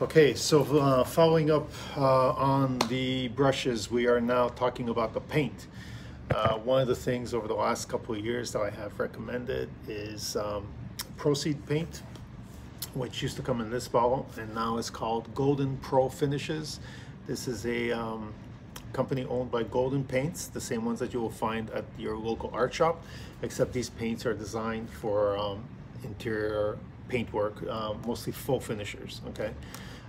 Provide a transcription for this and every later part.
Okay, so uh, following up uh, on the brushes, we are now talking about the paint. Uh, one of the things over the last couple of years that I have recommended is um, Proceed paint, which used to come in this bottle and now is called Golden Pro Finishes. This is a um, company owned by Golden Paints, the same ones that you will find at your local art shop, except these paints are designed for um, interior paintwork, uh, mostly full finishers, okay?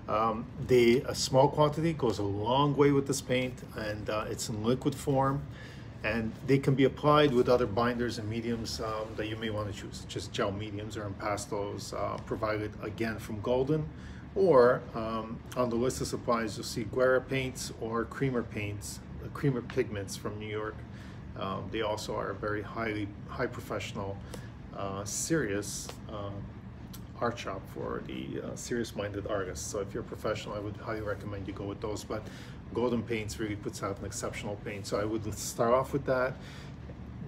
Um, the a small quantity goes a long way with this paint and uh, it's in liquid form and they can be applied with other binders and mediums um, that you may want to choose, just gel mediums or impastos uh, provided again from Golden or um, on the list of supplies you'll see Guerra paints or Kremer paints, uh, Kremer pigments from New York. Um, they also are very highly, high professional, uh, serious um, art shop for the uh, serious-minded artists. So if you're a professional, I would highly recommend you go with those. But Golden Paints really puts out an exceptional paint. So I would start off with that.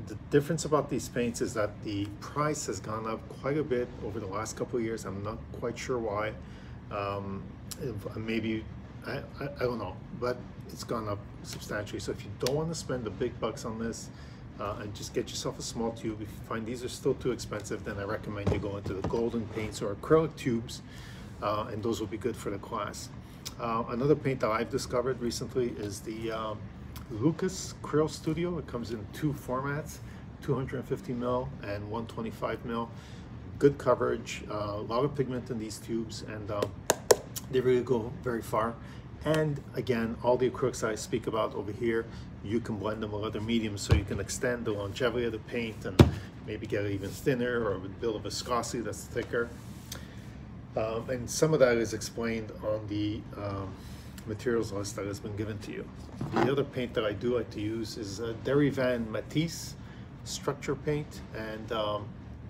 The difference about these paints is that the price has gone up quite a bit over the last couple of years. I'm not quite sure why. Um, maybe, I, I, I don't know, but it's gone up substantially. So if you don't want to spend the big bucks on this, uh, and just get yourself a small tube. If you find these are still too expensive, then I recommend you go into the golden paints or acrylic tubes, uh, and those will be good for the class. Uh, another paint that I've discovered recently is the um, Lukas Cryl Studio. It comes in two formats, 250 mil and 125 mil. Good coverage, uh, a lot of pigment in these tubes, and um, they really go very far. And again, all the acrylics I speak about over here, you can blend them with other mediums so you can extend the longevity of the paint and maybe get it even thinner or build a viscosity that's thicker. Um, and some of that is explained on the um, materials list that has been given to you. The other paint that I do like to use is a Derivan Matisse structure paint and um,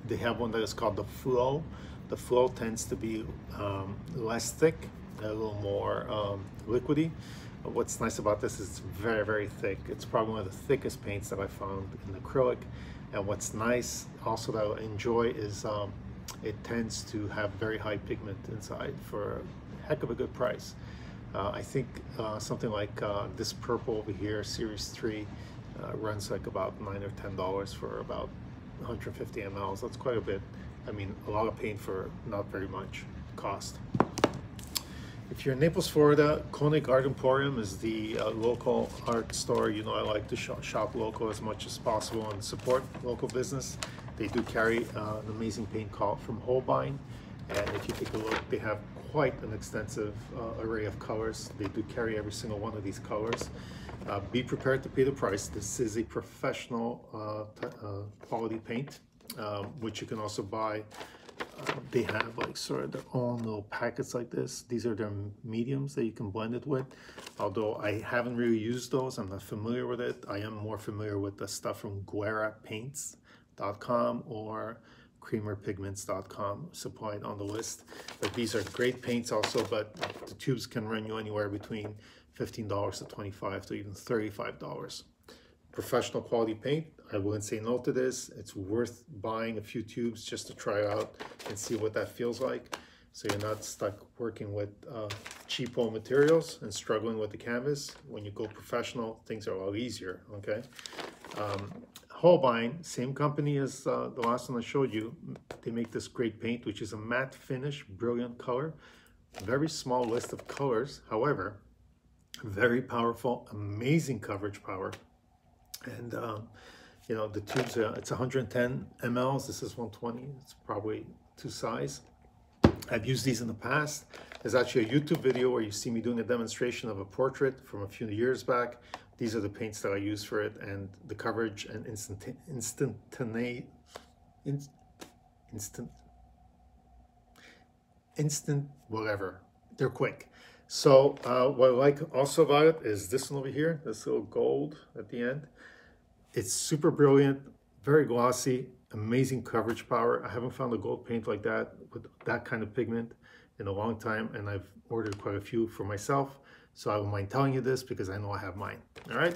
they have one that is called the Flow. The Flow tends to be um, less thick a little more um, liquidy. What's nice about this is it's very, very thick. It's probably one of the thickest paints that I found in acrylic. And what's nice also that I enjoy is um, it tends to have very high pigment inside for a heck of a good price. Uh, I think uh, something like uh, this purple over here, Series 3, uh, runs like about 9 or $10 for about 150 mLs. That's quite a bit. I mean, a lot of paint for not very much cost. If you're in Naples, Florida, Koenig Art Emporium is the uh, local art store. You know I like to shop, shop, local as much as possible and support local business. They do carry uh, an amazing paint called from Holbein. And if you take a look, they have quite an extensive uh, array of colors. They do carry every single one of these colors. Uh, be prepared to pay the price. This is a professional uh, uh, quality paint, which you can also buy they have like sort of their own little packets like this. These are their mediums that you can blend it with. Although I haven't really used those, I'm not familiar with it. I am more familiar with the stuff from GuerraPaints.com or kremerpigments.com supplied on the list. But these are great paints also, but the tubes can run you anywhere between $15 to 25 to even $35 professional quality paint. I wouldn't say no to this. It's worth buying a few tubes just to try out and see what that feels like. So you're not stuck working with uh, cheapo materials and struggling with the canvas. When you go professional, things are a lot easier, okay? Um, Holbein, same company as uh, the last one I showed you. They make this great paint, which is a matte finish, brilliant color. Very small list of colors, however, very powerful, amazing coverage power, and um, you know the tubes are it's 110 mLs this is 120 it's probably two size. I've used these in the past. There's actually a YouTube video where you see me doing a demonstration of a portrait from a few years back. These are the paints that I use for it and the coverage and instant instantaneous in, instant instant whatever. They're quick so uh, what I like also about it is this one over here, this little gold at the end. It's super brilliant, very glossy, amazing coverage power. I haven't found a gold paint like that with that kind of pigment in a long time, and I've ordered quite a few for myself. So I don't mind telling you this because I know I have mine. All right.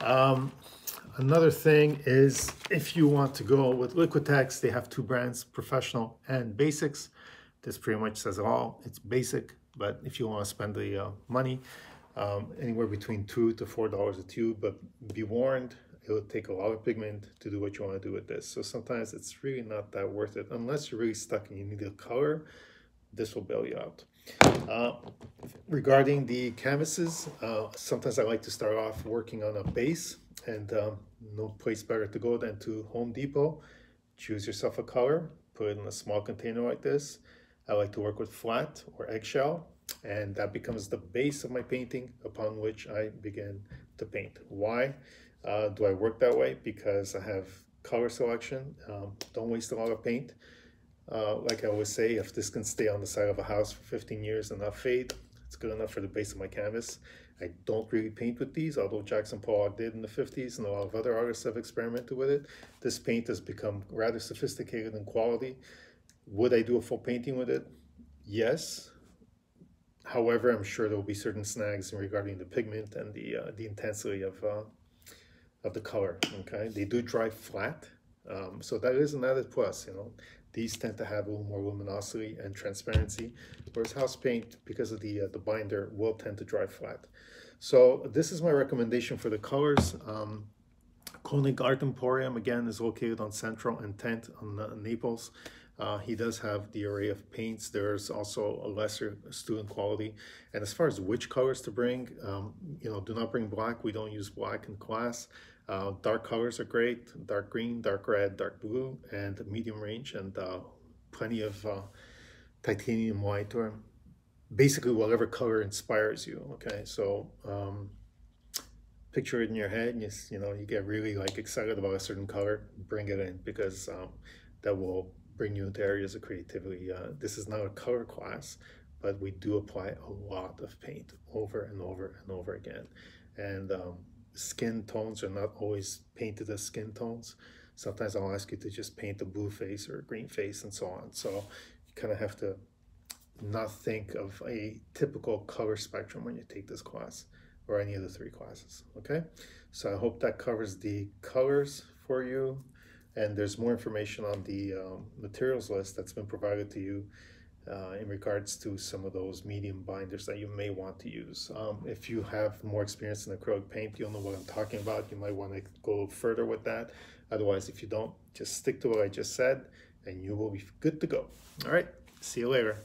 Um, another thing is if you want to go with Liquitex, they have two brands, Professional and Basics. This pretty much says it all. It's basic, but if you want to spend the uh, money, um, anywhere between two to four dollars a tube, but be warned, it will take a lot of pigment to do what you want to do with this. So sometimes it's really not that worth it unless you're really stuck and you need a color. This will bail you out. Uh, regarding the canvases, uh, sometimes I like to start off working on a base and um, no place better to go than to Home Depot. Choose yourself a color, put it in a small container like this. I like to work with flat or eggshell and that becomes the base of my painting upon which I begin to paint. Why uh, do I work that way? Because I have color selection, um, don't waste a lot of paint. Uh, like I always say, if this can stay on the side of a house for 15 years and not fade, it's good enough for the base of my canvas. I don't really paint with these, although Jackson Pollock did in the 50s and a lot of other artists have experimented with it. This paint has become rather sophisticated in quality. Would I do a full painting with it? Yes. However, I'm sure there will be certain snags regarding the pigment and the uh, the intensity of uh, of the color. Okay, they do dry flat, um, so that is another plus. You know, these tend to have a little more luminosity and transparency, whereas house paint, because of the uh, the binder, will tend to dry flat. So this is my recommendation for the colors. Um, Koenig Art Emporium, again, is located on Central and 10th on uh, Naples. Uh, he does have the array of paints. There's also a lesser student quality. And as far as which colors to bring, um, you know, do not bring black. We don't use black in class. Uh, dark colors are great, dark green, dark red, dark blue, and medium range, and uh, plenty of uh, titanium white, or basically whatever color inspires you, okay? So um, picture it in your head, and you, you know, you get really like excited about a certain color, bring it in, because um, that will bring you into areas of creativity. Uh, this is not a color class, but we do apply a lot of paint over and over and over again. And um, skin tones are not always painted as skin tones. Sometimes I'll ask you to just paint a blue face or a green face and so on. So you kind of have to not think of a typical color spectrum when you take this class or any of the three classes, okay? So I hope that covers the colors for you. And there's more information on the um, materials list that's been provided to you uh, in regards to some of those medium binders that you may want to use. Um, if you have more experience in acrylic paint, you'll know what I'm talking about. You might want to go further with that. Otherwise, if you don't, just stick to what I just said and you will be good to go. All right, see you later.